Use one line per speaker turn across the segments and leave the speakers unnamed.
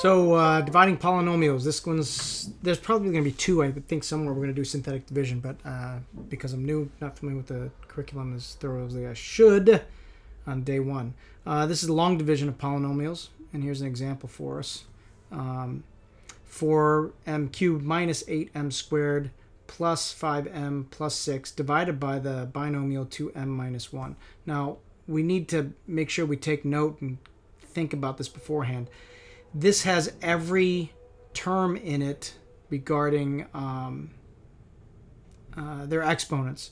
So uh, dividing polynomials. This one's there's probably going to be two. I think somewhere we're going to do synthetic division, but uh, because I'm new, not familiar with the curriculum as thoroughly as I should on day one. Uh, this is long division of polynomials, and here's an example for us. Um, 4m cubed minus 8m squared plus 5m plus 6 divided by the binomial 2m minus 1. Now, we need to make sure we take note and think about this beforehand this has every term in it regarding um, uh, their exponents.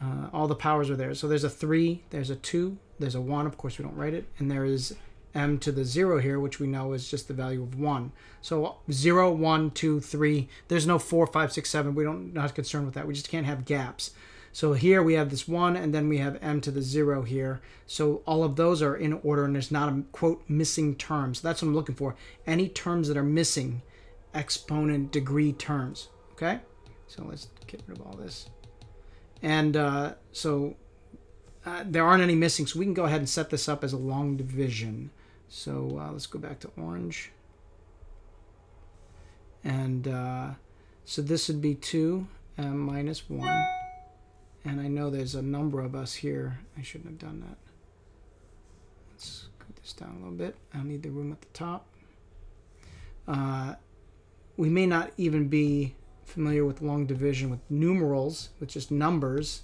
Uh, all the powers are there. So there's a 3, there's a 2, there's a 1. Of course, we don't write it. And there is m to the 0 here, which we know is just the value of 1. So 0, 1, 2, 3. There's no 4, 5, 6, 7. We don't not concerned with that. We just can't have gaps. So here we have this 1, and then we have m to the 0 here. So all of those are in order, and there's not a, quote, missing term. So that's what I'm looking for. Any terms that are missing, exponent degree terms. Okay? So let's get rid of all this. And uh, so uh, there aren't any missing, so we can go ahead and set this up as a long division. So uh, let's go back to orange. And uh, so this would be 2 m minus 1 and I know there's a number of us here. I shouldn't have done that. Let's cut this down a little bit. I'll need the room at the top. Uh, we may not even be familiar with long division with numerals, with just numbers.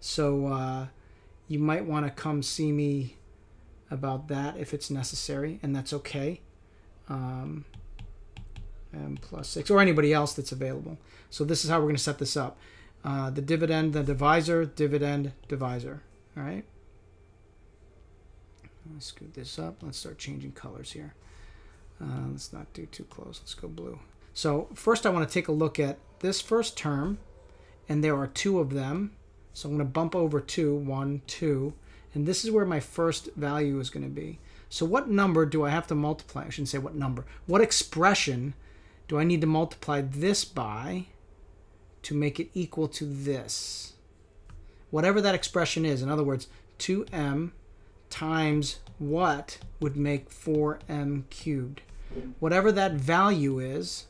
So uh, you might want to come see me about that if it's necessary, and that's okay. Um, and plus six, or anybody else that's available. So this is how we're going to set this up uh, the dividend, the divisor, dividend, divisor. All right. Let's scoot this up. Let's start changing colors here. Uh, let's not do too close. Let's go blue. So first I want to take a look at this first term, and there are two of them. So I'm going to bump over two, one, two, and this is where my first value is going to be. So what number do I have to multiply? I shouldn't say what number. What expression do I need to multiply this by to make it equal to this. Whatever that expression is, in other words, 2m times what would make 4m cubed. Whatever that value is,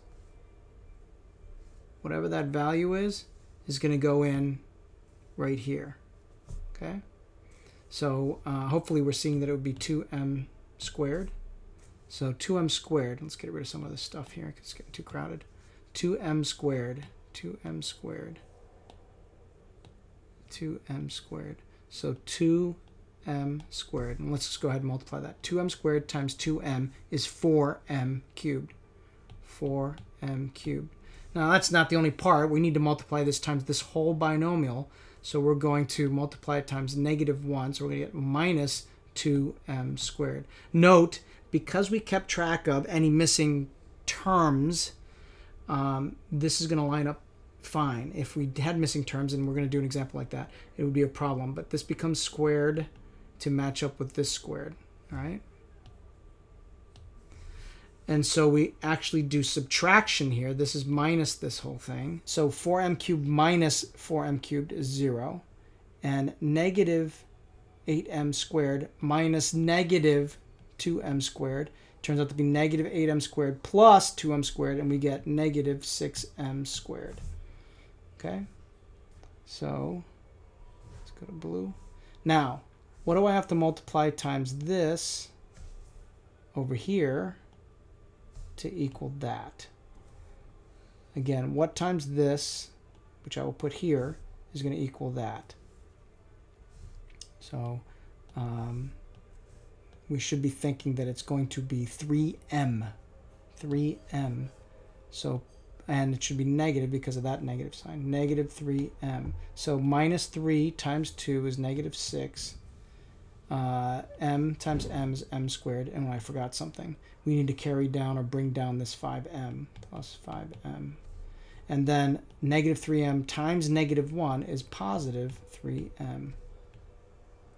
whatever that value is, is going to go in right here. Okay? So uh, hopefully we're seeing that it would be 2m squared. So 2m squared, let's get rid of some of this stuff here because it's getting too crowded. 2m squared 2m squared. 2m squared. So 2m squared. And let's just go ahead and multiply that. 2m squared times 2m is 4m cubed. 4m cubed. Now that's not the only part. We need to multiply this times this whole binomial. So we're going to multiply it times negative 1. So we're going to get minus 2m squared. Note, because we kept track of any missing terms, um, this is going to line up fine. If we had missing terms, and we're going to do an example like that, it would be a problem. But this becomes squared to match up with this squared, all right? And so we actually do subtraction here. This is minus this whole thing. So 4m cubed minus 4m cubed is 0. And negative 8m squared minus negative 2m squared turns out to be negative 8m squared plus 2m squared, and we get negative 6m squared. Okay, so let's go to blue. Now, what do I have to multiply times this over here to equal that? Again, what times this, which I will put here, is going to equal that. So um, we should be thinking that it's going to be 3m. 3m. So and it should be negative because of that negative sign. Negative 3m. So minus 3 times 2 is negative 6. Uh, m times m is m squared. And I forgot something. We need to carry down or bring down this 5m plus 5m. And then negative 3m times negative 1 is positive 3m.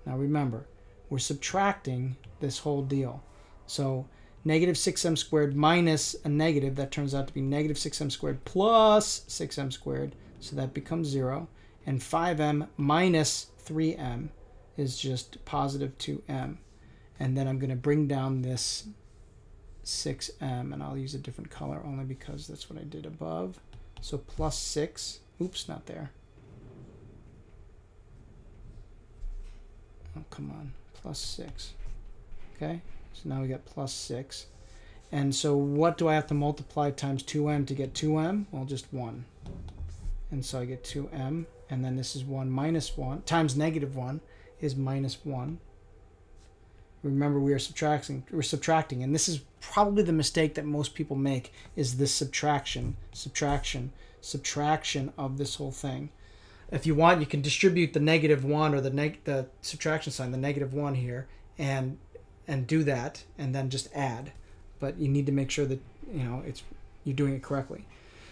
Now remember, we're subtracting this whole deal. So negative 6m squared minus a negative, that turns out to be negative 6m squared plus 6m squared, so that becomes 0. And 5m minus 3m is just positive 2m. And then I'm going to bring down this 6m, and I'll use a different color only because that's what I did above. So plus 6, oops, not there. Oh, come on, plus 6. Okay, so now we got plus 6. And so what do I have to multiply times 2m to get 2m? Well, just 1. And so I get 2m, and then this is 1 minus 1, times negative 1 is minus 1. Remember, we are subtracting, we're subtracting, and this is probably the mistake that most people make, is this subtraction, subtraction, subtraction of this whole thing. If you want, you can distribute the negative 1 or the, neg- the subtraction sign, the negative 1 here, and and do that, and then just add but you need to make sure that you know it's you're doing it correctly.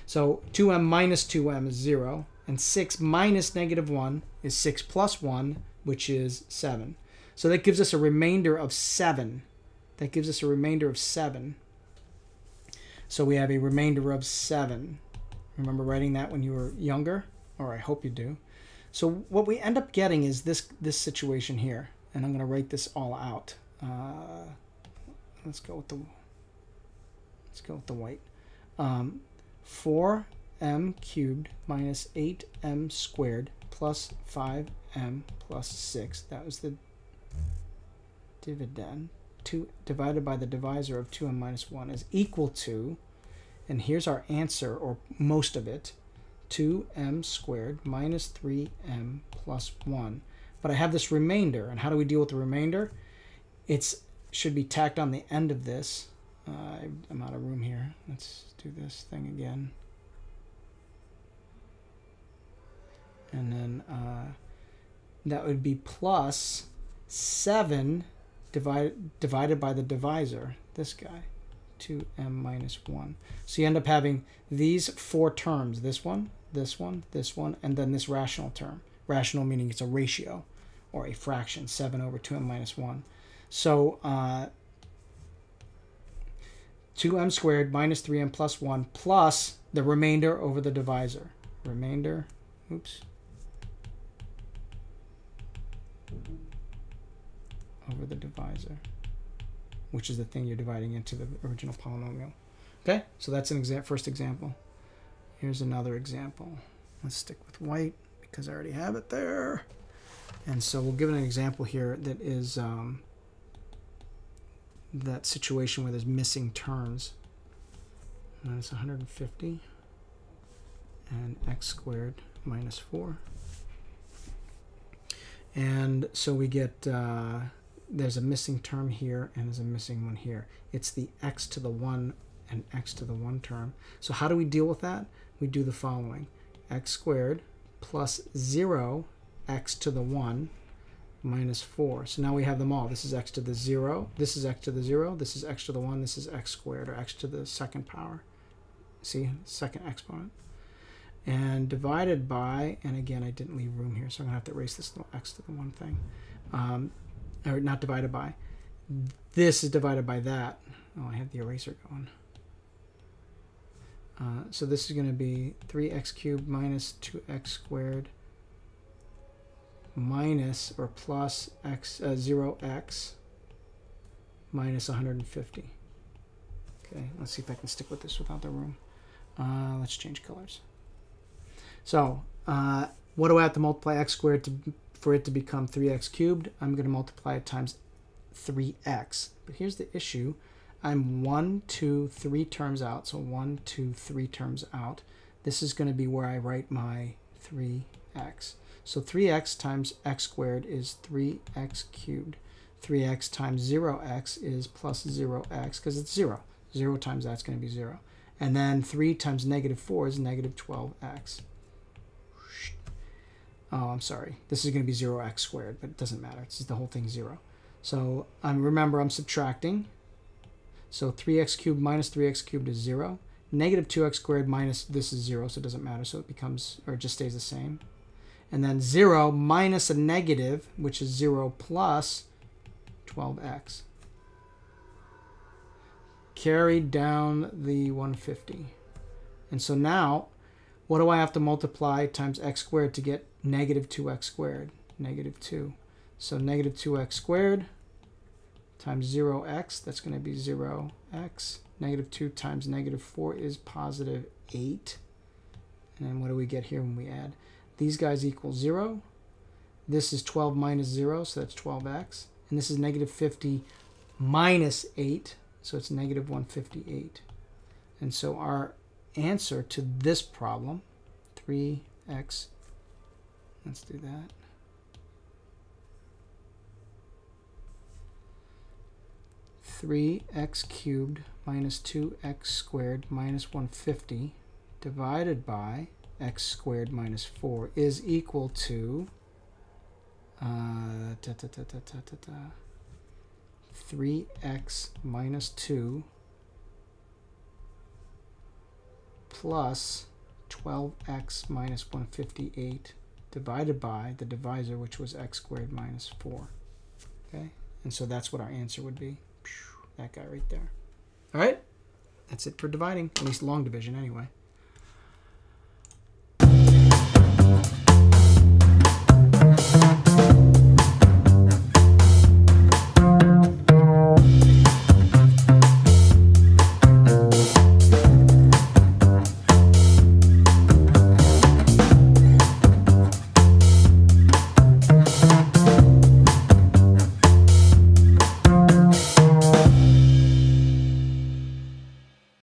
So 2m minus 2m is 0, and 6 minus negative 1 is 6 plus 1, which is 7. So that gives us a remainder of 7. That gives us a remainder of 7. So we have a remainder of 7. Remember writing that when you were younger? Or I hope you do. So what we end up getting is this, this situation here. And I'm going to write this all out. Uh, let's go with the Let's go with the white. Um, 4m cubed minus 8m squared plus 5m plus 6. That was the dividend. 2 divided by the divisor of 2m minus 1 is equal to, and here's our answer, or most of it, 2m squared minus 3m plus 1. But I have this remainder, and how do we deal with the remainder? It should be tacked on the end of this uh, I'm out of room here. Let's do this thing again. And then uh, that would be plus 7 divided, divided by the divisor, this guy, 2m minus 1. So you end up having these four terms, this one, this one, this one, and then this rational term. Rational meaning it's a ratio or a fraction, 7 over 2m minus 1. So uh, 2m squared minus 3m plus 1 plus the remainder over the divisor. Remainder, oops, over the divisor, which is the thing you're dividing into the original polynomial. Okay, so that's an exa first example. Here's another example. Let's stick with white because I already have it there. And so we'll give an example here that is um, that situation where there's missing terms. Minus 150 and x squared minus 4. And so we get, uh, there's a missing term here and there's a missing one here. It's the x to the 1 and x to the 1 term. So how do we deal with that? We do the following. x squared plus 0 x to the 1 minus 4. So now we have them all. This is x to the 0. This is x to the 0. This is x to the 1. This is x squared, or x to the second power. See, second exponent. And divided by, and again, I didn't leave room here, so I'm going to have to erase this little x to the 1 thing. Um, or not divided by. This is divided by that. Oh, I had the eraser going. Uh, so this is going to be 3x cubed minus 2x squared minus or plus x uh, 0x minus 150. Okay, let's see if I can stick with this without the room. Uh, let's change colors. So, uh, what do I have to multiply x squared to for it to become 3x cubed? I'm going to multiply it times 3x. But here's the issue. I'm one, two, three terms out. So one, two, three terms out. This is going to be where I write my 3x. So 3x times x squared is 3x cubed. 3x times 0x is plus 0x because it's 0. 0 times that's going to be 0. And then 3 times negative 4 is negative 12x. Oh, I'm sorry. This is going to be 0x squared, but it doesn't matter. It's the whole thing 0. So um, remember, I'm subtracting. So 3x cubed minus 3x cubed is 0. Negative 2x squared minus this is 0, so it doesn't matter. So it becomes, or it just stays the same and then 0 minus a negative, which is 0 plus 12x. Carried down the 150. And so now, what do I have to multiply times x squared to get negative 2x squared? Negative 2. So negative 2x squared times 0x, that's going to be 0x. Negative 2 times negative 4 is positive 8. And then what do we get here when we add? These guys equal 0. This is 12 minus 0, so that's 12x. And this is negative 50 minus 8, so it's negative 158. And so our answer to this problem, 3x, let's do that. Three x cubed minus two x squared minus one fifty divided by x squared minus 4 is equal to uh, da, da, da, 3x minus 2 plus 12x minus 158 divided by the divisor, which was x squared minus 4. Okay, and so that's what our answer would be. That guy right there. All right, that's it for dividing, at least long division anyway.